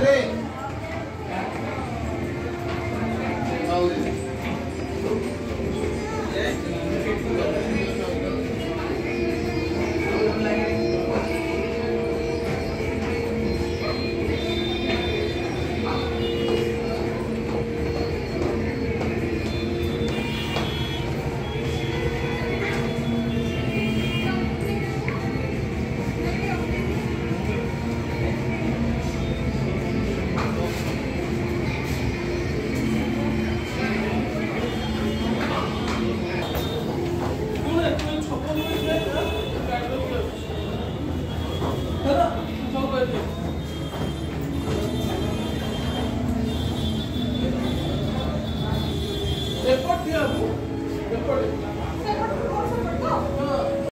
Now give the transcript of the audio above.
Three. Hold it. Deportivo. É Deportivo. É